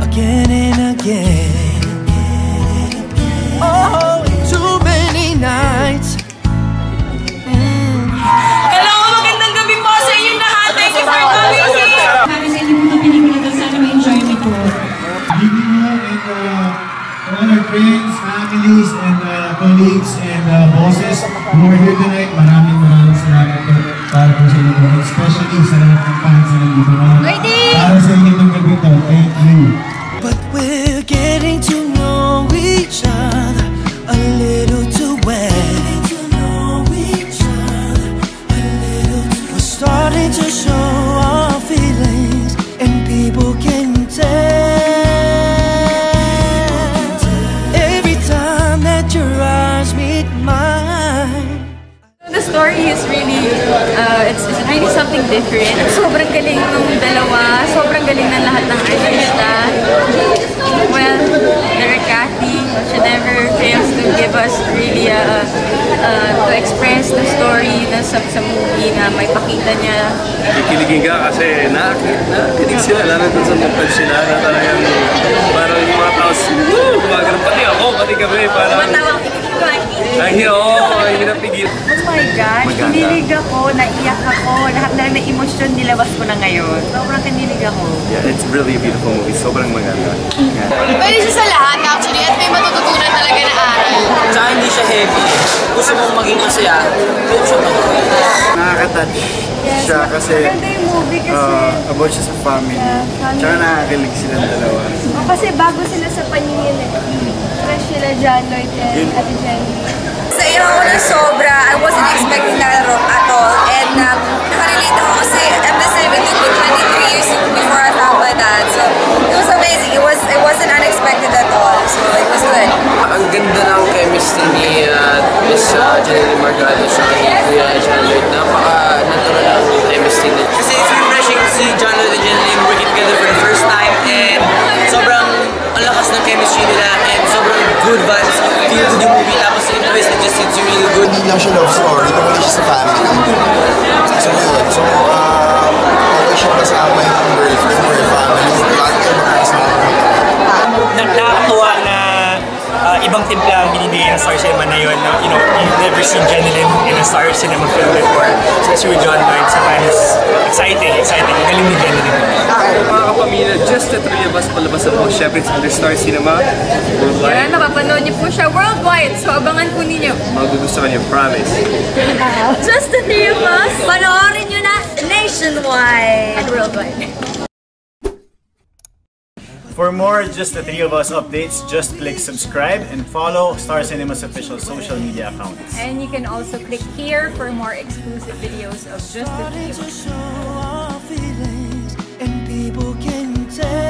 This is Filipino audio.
again and again. Oh, too many nights. Mm. Hello, magandang gabi po sa inyo lahat. Thank you for coming here. Para sa inyong mga pelikula to, sana ma-enjoy niyo po. All our friends, families, and uh, colleagues, and uh, bosses who are here tonight. Maraming maraming salamat po para po sa inyo. Especially sa lahat ng fans na nandito ngayon. Story is really, uh, it's, it's really something different. Sobrang galing ng dalawa. Sobrang galing ng lahat ng artista. Well, Derek Cathy, she never fails to give us really uh, uh, to express the story na sa, sa movie na may pakita niya. Kikiligin ka kasi nakakit, nakikinig sila, lalo dun sa montage sila na talagang parang yung mga tao, woo, gumagano, pati ako, pati kami, parang, Matawang ay, oo, ay, hirap pigil. Oh my gosh, Maganda. kinilig ako, naiyak ako, lahat na may emosyon nilabas ko na ngayon. Sobrang kinilig ako. Yeah, it's really a beautiful movie, sobrang maganda. Yeah. Pwede siya sa lahat actually at may matututunan talaga na aral. Tsaka hindi siya heavy. Gusto mong maging masaya, film siya to. nakaka-touch siya kasi Maganda yung movie kasi, uh, about siya sa family. family. Tsaka nakakakilig silang dalawa. oh, kasi bago sila sa paningin eh. Fresh sila John Lloyd and Ate Jenny. Ako na sobra. I wasn't expecting that at all. And um, nakarelate ako kasi I'm the same. It took me 23 years before I found my dad. So it was amazing. It was it wasn't unexpected at all. So it was good. Ang ganda ng chemistry ni uh, Miss uh, Janelle Margado siya ni Kuya John Lloyd. Napaka-natural ang chemistry nila. Kasi it's refreshing to see John Lloyd and Janelle working together for the first time and sobrang ang lakas ng chemistry nila and sobrang good vibes. Feel good yung movie lang siya love story, tungkol siya sa family. So yun, so um, okay siya kasama yung girlfriend or family, lahat kayo makakasama. nakakatuwa na uh, ibang timpla ang binibigay ng Star Cinema na yun. No? You know, you've never seen Jeneline in a Star Cinema film before. Especially with John Lloyd. So, it's exciting, exciting. Galing ni Jeneline. Mga kapamilya, just the three of us palabas na po. Siyempre, it's under Star Cinema, Yan, worldwide. napapanood niyo po siya worldwide. So abangan po ninyo. Magugustuhan niyo, promise. Just the three of us. Panoorin niyo na nationwide. And worldwide. For more Just the Three of Us updates, just click subscribe and follow Star Cinema's official social media accounts. And you can also click here for more exclusive videos of Just the Three of Us. say.